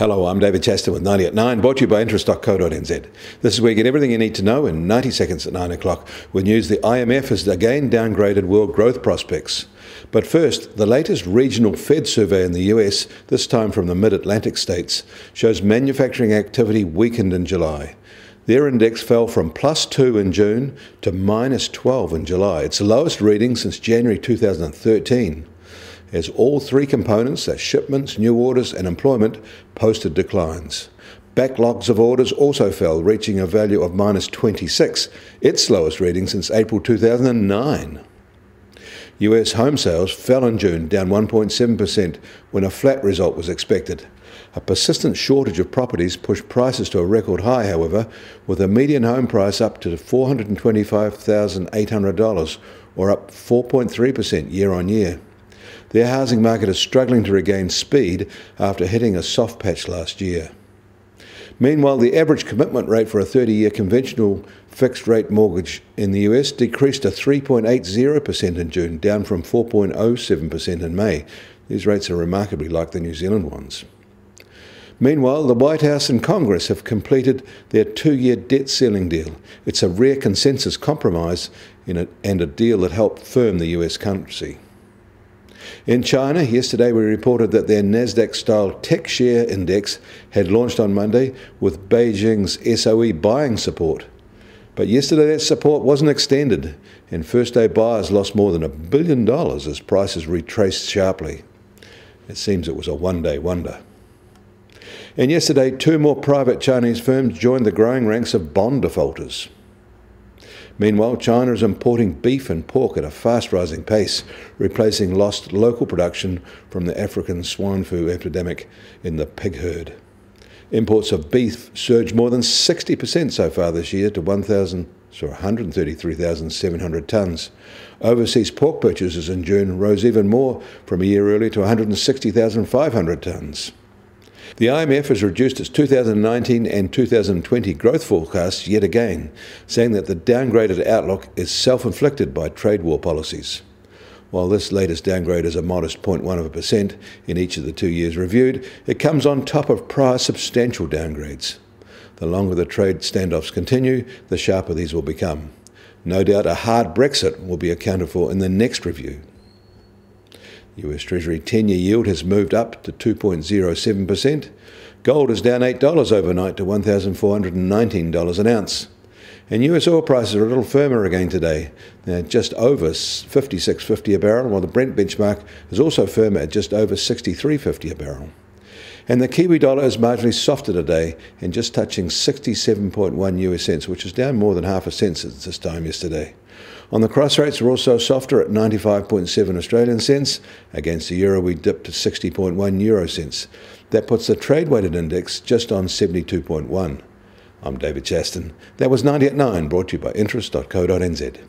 Hello, I'm David Chaston with 90 at 9, brought to you by interest.co.nz. This is where you get everything you need to know in 90 seconds at 9 o'clock with news the IMF has again downgraded world growth prospects. But first, the latest regional Fed survey in the US, this time from the mid Atlantic states, shows manufacturing activity weakened in July. Their index fell from plus 2 in June to minus 12 in July, its lowest reading since January 2013 as all three components, that's shipments, new orders, and employment, posted declines. Backlogs of orders also fell, reaching a value of minus 26, its lowest reading since April 2009. US home sales fell in June, down 1.7%, when a flat result was expected. A persistent shortage of properties pushed prices to a record high, however, with a median home price up to $425,800, or up 4.3% year on year. Their housing market is struggling to regain speed after hitting a soft patch last year. Meanwhile, the average commitment rate for a 30 year conventional fixed rate mortgage in the US decreased to 3.80% in June, down from 4.07% in May. These rates are remarkably like the New Zealand ones. Meanwhile, the White House and Congress have completed their two year debt ceiling deal. It's a rare consensus compromise a, and a deal that helped firm the US currency. In China, yesterday we reported that their Nasdaq style tech share index had launched on Monday with Beijing's SOE buying support. But yesterday that support wasn't extended, and first day buyers lost more than a billion dollars as prices retraced sharply. It seems it was a one day wonder. And yesterday, two more private Chinese firms joined the growing ranks of bond defaulters. Meanwhile, China is importing beef and pork at a fast rising pace, replacing lost local production from the African swine flu epidemic in the pig herd. Imports of beef surged more than 60% so far this year to 1,000 so 133,700 tonnes. Overseas pork purchases in June rose even more from a year earlier to 160,500 tonnes. The IMF has reduced its 2019 and 2020 growth forecasts yet again, saying that the downgraded outlook is self inflicted by trade war policies. While this latest downgrade is a modest 0.1% in each of the two years reviewed, it comes on top of prior substantial downgrades. The longer the trade standoffs continue, the sharper these will become. No doubt a hard Brexit will be accounted for in the next review. US Treasury 10 year yield has moved up to 2.07%. Gold is down $8 overnight to $1,419 an ounce. And US oil prices are a little firmer again today. They're just over 56.50 a barrel, while the Brent benchmark is also firmer at just over 63.50 a barrel. And the Kiwi dollar is marginally softer today and just touching 67.1 US cents, which is down more than half a cent since this time yesterday. On the cross rates, we're also softer at 95.7 Australian cents. Against the euro, we dipped to 60.1 euro cents. That puts the trade weighted index just on 72.1. I'm David Chaston. That was 90 at 9, brought to you by interest.co.nz.